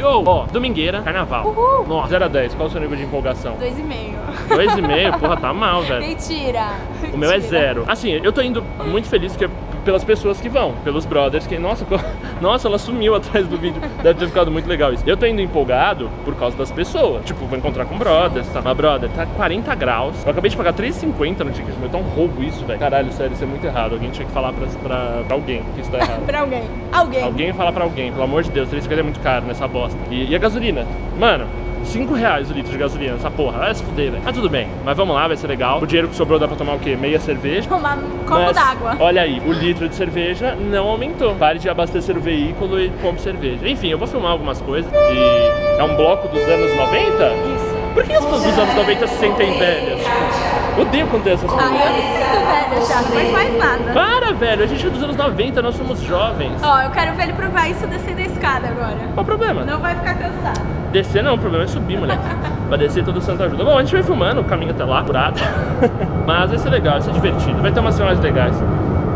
Yo! Ó, domingueira, carnaval. Uhul. Nossa, 0 a 10, qual o seu nível de empolgação? Dois e meio. 2,5? Porra, tá mal, velho. Mentira. O meu é Mentira. zero. Assim, eu tô indo muito feliz porque pelas pessoas que vão, pelos brothers que, nossa, nossa, ela sumiu atrás do vídeo. Deve ter ficado muito legal isso. Eu tô indo empolgado por causa das pessoas. Tipo, vou encontrar com brothers, tá? Mas brother, tá 40 graus. Eu acabei de pagar 3,50 no ticket, meu, tá um roubo isso, velho. Caralho, sério, isso é muito errado. Alguém tinha que falar pra, pra, pra alguém que isso tá errado. Pra alguém. Alguém. Alguém falar pra alguém, pelo amor de Deus, 3,50 é muito caro nessa bosta. E, e a gasolina? Mano, 5 reais o litro de gasolina, essa porra. Vai se fuder, velho. Mas tudo bem, mas vamos lá, vai ser legal. O dinheiro que sobrou dá pra tomar o quê? Meia cerveja? Tomar um copo d'água. Olha aí, o litro de cerveja não aumentou. Pare de abastecer o veículo e compre cerveja. Enfim, eu vou filmar algumas coisas. E é um bloco dos anos 90? Isso. Por que as pessoas dos anos 90 se sentem velhas? Odeio quando tem essas Ah, coisas. eu me sinto velha já, não faz mais nada. Para, velho, a gente é dos anos 90, nós somos jovens. Ó, eu quero ver ele provar isso descendo a escada agora. Qual o problema? Não vai ficar cansado. Descer não, o problema é subir, moleque. Vai descer todo Santa Ajuda. Bom, a gente vai filmando o caminho até lá, curado. Mas vai ser legal, vai ser divertido. Vai ter umas filmagens legais.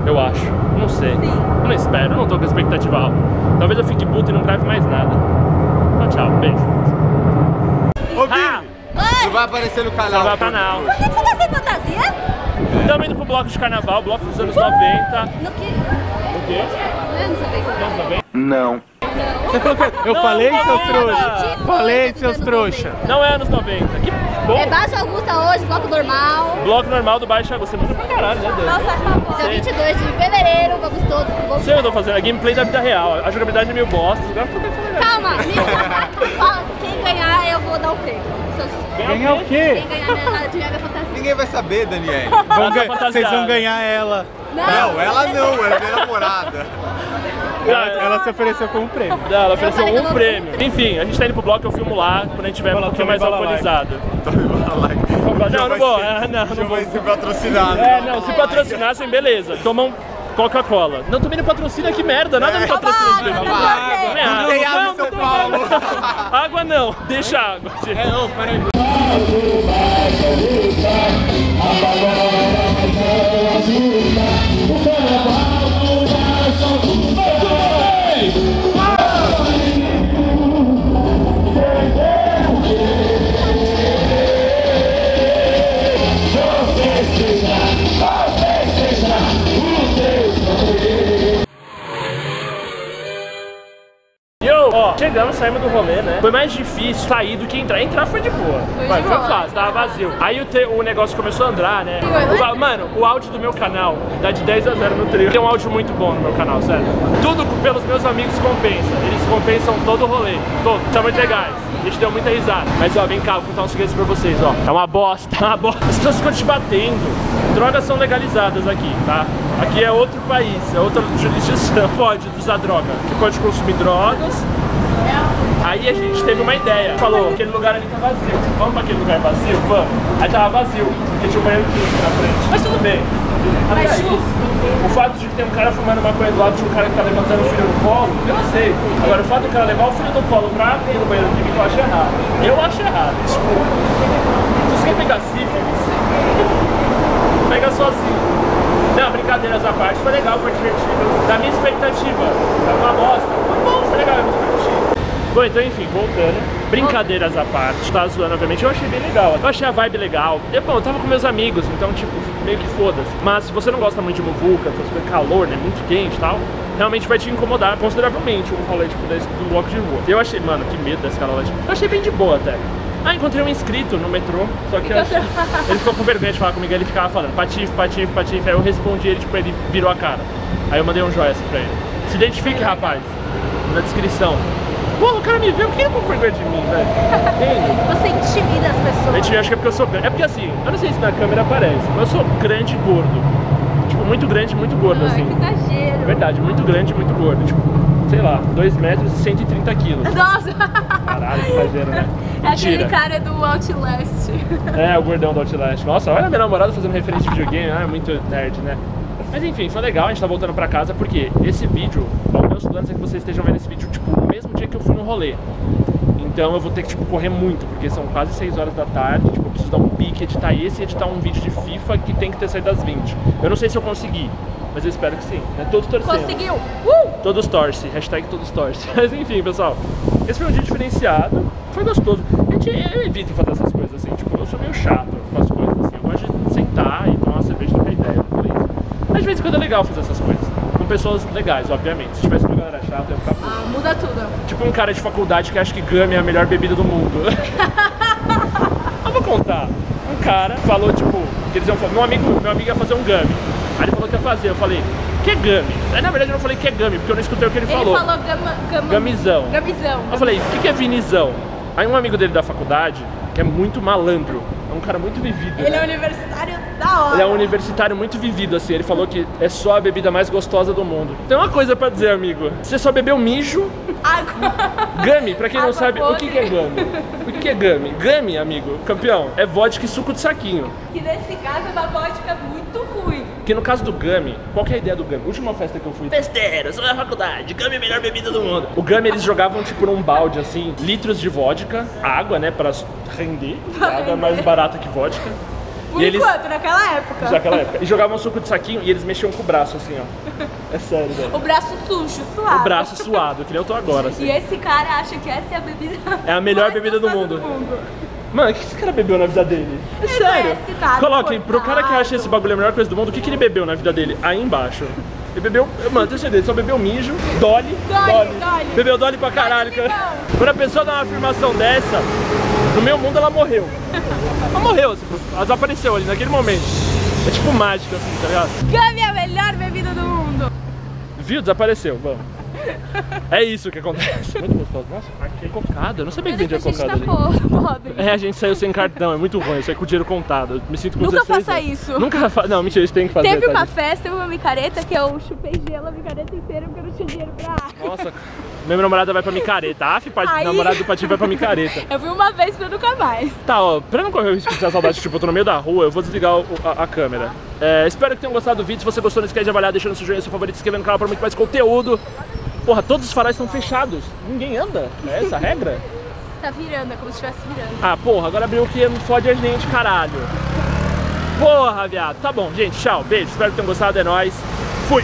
Eu acho. Não sei. Sim. Eu não espero, eu não tô com expectativa alta. Talvez eu fique puto e não grave mais nada. Então tchau, beijo. Ô, Ah, Vini, não vai aparecer no canal. não vai canal. Por que você tá sem fantasia? Estamos indo pro bloco de carnaval, bloco dos anos 90. No que? O quê? Eu não sabia que Anos 90? Não. Você falou que eu Não, falei, não, seus não, trouxa. não. Falei, seus trouxa. Não é anos 90. Que bom. É Baixo Augusta hoje, bloco normal. Bloco normal do Baixo Augusta. Você manda pra caralho, né, Deus? Nossa, acabou. Dia 22 de fevereiro, vamos todos pro Gol. Sei o que eu tô fazendo, a gameplay da vida real. A jogabilidade é meio bosta. Calma, me ganhar eu vou dar o prêmio. Seus- Ganhar o quê? Quem ganhar de Mega Fantasia. Ninguém vai saber, Daniel. Vão Ela ganhar- fantasiada. Vocês vão ganhar ela. Não, ela não, ela é minha namorada. Ela, ela se ofereceu como prêmio. Não, ela ofereceu um não- prêmio. Enfim, a gente tá indo pro bloco, eu filmo lá, quando a gente tiver um pouquinho mais alcoolizado. Não, não vou, é, não, não Não vai vou. ser patrocinado. É, não, se patrocinassem, beleza. Tomam Coca-Cola. Não, também não patrocina, que merda. Nada me patrocina esse água, água. Água. Não tem água em São Paulo. Água não, deixa água. É, não, peraí. Saímos do rolê, né? Foi mais difícil sair do que entrar. Entrar foi de boa. Foi Vai, de foi boa. fácil, tava vazio. Aí o, te- o negócio começou a andar, né? O ba- mano, o áudio do meu canal dá de 10 a 0 no trio. Tem um áudio muito bom no meu canal, sério. Tudo pelos meus amigos compensa. Eles compensam todo o rolê. Todos. São muito legais. A gente deu muita risada. Mas ó, vem cá, vou contar um segredo pra vocês, ó. É uma bosta, é uma bosta. As pessoas ficam te batendo. Drogas são legalizadas aqui, tá? Aqui é outro país, é outra jurisdição. Pode usar droga. Você pode consumir drogas, Aí a gente teve uma ideia. Falou, aquele lugar ali tá vazio. Vamos pra aquele lugar vazio? Vamos. Aí tava vazio, porque tinha um banheiro químico na frente. Mas tudo bem. Até aí, o fato de que tem um cara fumando maconha do lado de um cara que tá levantando o filho no colo, eu aceito. Agora, o fato do cara levar o filho no colo pra ir no banheiro químico, eu acho errado. Eu acho errado, desculpa. Se você quer pegar sífilis, pega sozinho. Não, brincadeiras à parte, foi legal, foi divertido. Da minha expectativa, foi uma bosta. Foi bom, foi legal, é muito divertido. Bom, então enfim, voltando. Brincadeiras à parte, tá zoando, obviamente, eu achei bem legal. Eu achei a vibe legal. E, bom, eu tava com meus amigos, então, tipo, meio que foda-se. Mas se você não gosta muito de muvuca, essas coisas, calor, né, muito quente e tal, realmente vai te incomodar consideravelmente um rolê, tipo, desse, do bloco de rua. Eu achei, mano, que medo desse calor. Eu achei bem de boa até. Ah, encontrei um inscrito no metrô, só que acho- ele ficou com vergonha de falar comigo, ele ficava falando patife, patife, patife, aí eu respondi ele, tipo, ele virou a cara. Aí eu mandei um joia assim pra ele. Se identifique, rapaz, na descrição. Pô, o cara me viu, quem ficou com vergonha de mim, velho? Você intimida as pessoas. Gente, eu acho que é porque eu sou grande. É porque assim, eu não sei se na câmera aparece, mas eu sou grande e gordo. Tipo, muito grande e muito gordo, Ai, assim. que exagero. Verdade, muito grande e muito gordo. Tipo, sei lá, 2 metros e 130 quilos. Nossa. Caralho, que exagero, né? É aquele cara do Outlast. É, o gordão do Outlast. Nossa, olha a minha namorada fazendo referência de videogame. Ah, é muito nerd, né? Mas enfim, foi legal, a gente tá voltando pra casa porque esse vídeo, bom, meus planos é que vocês estejam vendo esse vídeo, tipo, no mesmo dia que eu fui no rolê. Então eu vou ter que, tipo, correr muito, porque são quase 6 horas da tarde, tipo, eu preciso dar um pique, editar esse e editar um vídeo de FIFA que tem que ter saído às 20. Eu não sei se eu consegui, mas eu espero que sim. Né? Todos torcendo. Conseguiu. Uh! Todos torce, hashtag todos torce. Mas enfim, pessoal, Esse foi um dia diferenciado, foi gostoso. A gente, eu evito fazer essas coisas assim, tipo, eu sou meio chato com as coisas assim. Eu gosto de sentar e tomar uma cerveja e trocar ideia, eu falei isso. Mas de vez em quando é legal fazer essas coisas. Com pessoas legais, obviamente. Se tivesse uma galera chata, eu ia ficar puto. Ah, muda tudo. Tipo um cara de faculdade que acha que Gummy é a melhor bebida do mundo. eu vou contar. Um cara falou, tipo, que eles iam fazer. Meu amigo, meu amigo ia fazer um Gummy. Aí ele falou que ia fazer. Eu falei, que é Gummy? Aí na verdade eu não falei que é Gummy, porque eu não escutei o que ele, Ele falou. falou gama, gama, Gamizão. Gamizão. Eu falei, o que, que é vinizão? Aí um amigo dele da faculdade, que é muito malandro, é um cara muito vivido. Ele né? é universitário da hora. Ele é um universitário muito vivido, assim. Ele falou que é só a bebida mais gostosa do mundo. Tem uma coisa pra dizer, amigo. Você só bebeu mijo. Agora. Gummy, pra quem não Água sabe, o que, que é podre. gummy? O que, que é gummy? Gummy, amigo, campeão, é vodka e suco de saquinho. Que nesse caso é uma vodka muito ruim. Que no caso do gummy, qual que é a ideia do gummy? Última festa que eu fui. Festeira, sou da faculdade, gummy é a melhor bebida do mundo. O gummy eles jogavam tipo num balde assim, litros de vodka, água, né, pra render. Água é mais barata que vodka. Por E eles- enquanto, naquela época. Naquela época. E jogavam suco de saquinho e eles mexiam com o braço assim, ó. É sério, velho. O braço sujo, suave. O braço suado, que nem eu tô agora, assim. E esse cara acha que essa é a bebida É a melhor bebida do gostosa mundo. Mano, o que esse cara bebeu na vida dele? É Ele sério. nada, Coloquem, pro cara que acha esse bagulho a melhor coisa do mundo, o que, que ele bebeu na vida dele? Aí embaixo. Ele bebeu, mano, tenho certeza, só bebeu mijo, Dolly, Dolly, Dolly. Bebeu Dolly pra caralho, Dolly cara. Quando a pessoa dá uma afirmação dessa, no meu mundo ela morreu. Ela morreu, assim, ela desapareceu ali naquele momento. É tipo mágica, assim, tá ligado? Gummy é a melhor bebida do mundo. Viu? Desapareceu, vamos. É isso que acontece. Muito gostoso. Nossa, aqui é cocada. Eu não sabia que que vendia a gente cocada tá ali. po- pobre. É, a gente saiu sem cartão, é muito ruim, eu saí com o dinheiro contado. Eu me sinto com Nunca 16 faça anos. isso. Nunca fa... Não, mentira, isso tem que fazer. Teve uma tadinho. festa, teve uma micareta que eu chupei gelo a micareta inteira porque eu não tinha dinheiro pra. Nossa, minha namorada vai pra micareta. Af, pa... Aí- namorado do Pati vai pra micareta. Eu fui uma vez pra nunca mais. Tá, ó, pra não correr o risco de ter saudade, tipo, eu tô no meio da rua, eu vou desligar o- a, a câmera. É, espero que tenham gostado do vídeo. Se você gostou, não esquece de avaliar, deixando seu joinha, seu favorito, se inscrever no canal pra muito mais conteúdo. Porra, todos os faróis estão fechados. Ninguém anda. É essa a regra? Tá virando, é como se estivesse virando. Ah, porra, agora abriu o que não fode a gente, caralho. Porra, viado. Tá bom, gente, tchau, beijo. Espero que tenham gostado, é nóis. Fui.